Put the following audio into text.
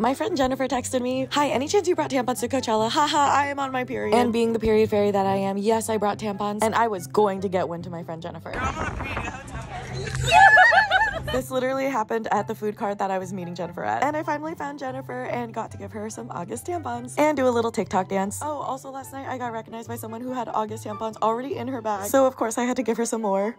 My friend Jennifer texted me, Hi, any chance you brought tampons to Coachella? Haha, I am on my period. And being the period fairy that I am, yes, I brought tampons. And I was going to get one to my friend Jennifer. This literally happened at the food cart that I was meeting Jennifer at. And I finally found Jennifer and got to give her some August tampons and do a little TikTok dance. Oh, also last night I got recognized by someone who had August tampons already in her bag. So of course I had to give her some more.